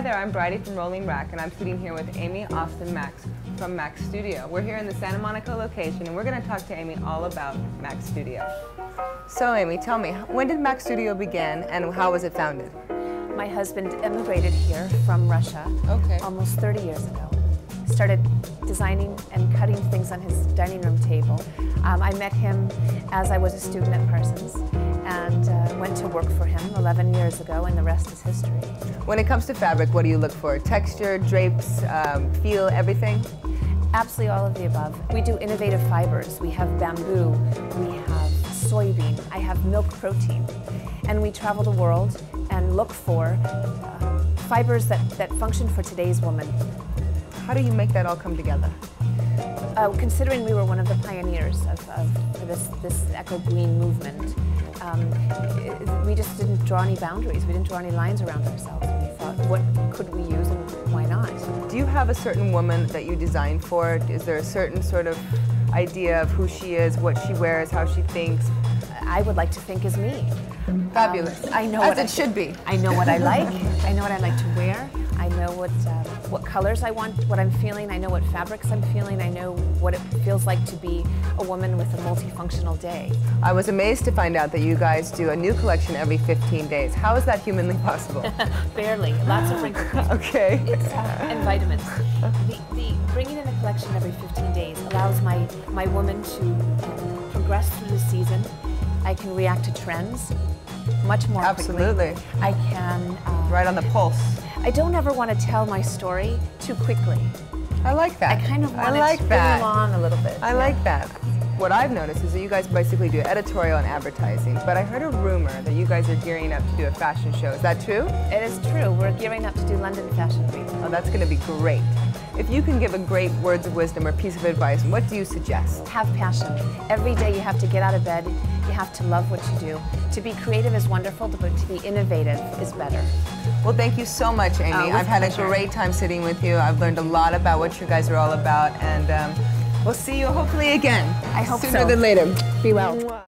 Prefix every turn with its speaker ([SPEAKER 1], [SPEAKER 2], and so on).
[SPEAKER 1] there, I'm Bridie from Rolling Rack, and I'm sitting here with Amy Austin Max from Max Studio. We're here in the Santa Monica location, and we're going to talk to Amy all about Max Studio. So, Amy, tell me, when did Max Studio begin, and how was it founded?
[SPEAKER 2] My husband immigrated here from Russia
[SPEAKER 1] Okay.
[SPEAKER 2] almost 30 years ago. Started designing and cutting things on his dining room table. Um, I met him as I was a student at Parsons and uh, went to work for him 11 years ago, and the rest is history.
[SPEAKER 1] When it comes to fabric, what do you look for? Texture, drapes, um, feel, everything?
[SPEAKER 2] Absolutely all of the above. We do innovative fibers. We have bamboo, we have soybean, I have milk protein. And we travel the world and look for uh, fibers that, that function for today's woman.
[SPEAKER 1] How do you make that all come together?
[SPEAKER 2] Uh, considering we were one of the pioneers of, of this, this eco green movement, um, we just didn't draw any boundaries. We didn't draw any lines around ourselves. We thought, what could we use and why not?
[SPEAKER 1] Do you have a certain woman that you design for? Is there a certain sort of idea of who she is, what she wears, how she thinks?
[SPEAKER 2] I would like to think is me.
[SPEAKER 1] Fabulous.
[SPEAKER 2] Um, I know
[SPEAKER 1] As
[SPEAKER 2] what
[SPEAKER 1] it
[SPEAKER 2] I-
[SPEAKER 1] should be.
[SPEAKER 2] I know what I like. I know what I like to wear. I know what uh, what colors I want, what I'm feeling. I know what fabrics I'm feeling. I know what it feels like to be a woman with a multifunctional day.
[SPEAKER 1] I was amazed to find out that you guys do a new collection every 15 days. How is that humanly possible?
[SPEAKER 2] Barely, lots of wrinkles.
[SPEAKER 1] okay.
[SPEAKER 2] It's, uh, and vitamins. The, the bringing in a collection every 15 days allows my, my woman to progress through the season. I can react to trends much more
[SPEAKER 1] Absolutely.
[SPEAKER 2] quickly. I can. Uh,
[SPEAKER 1] Right on the pulse.
[SPEAKER 2] I don't ever want to tell my story too quickly.
[SPEAKER 1] I like that.
[SPEAKER 2] I kind of want
[SPEAKER 1] I like
[SPEAKER 2] to
[SPEAKER 1] that.
[SPEAKER 2] along a little bit.
[SPEAKER 1] I like that. What I've noticed is that you guys basically do editorial and advertising, but I heard a rumor that you guys are gearing up to do a fashion show. Is that true?
[SPEAKER 2] It is true. We're gearing up to do London Fashion Week.
[SPEAKER 1] Oh, that's going to be great. If you can give a great words of wisdom or piece of advice, what do you suggest?
[SPEAKER 2] Have passion. Every day you have to get out of bed. You have to love what you do. To be creative is wonderful, but to be innovative is better.
[SPEAKER 1] Well, thank you so much, Amy.
[SPEAKER 2] Uh,
[SPEAKER 1] I've had a great time sitting with you. I've learned a lot about what you guys are all about, and um, we'll see you hopefully again.
[SPEAKER 2] I hope
[SPEAKER 1] sooner
[SPEAKER 2] so.
[SPEAKER 1] than later.
[SPEAKER 2] Be well.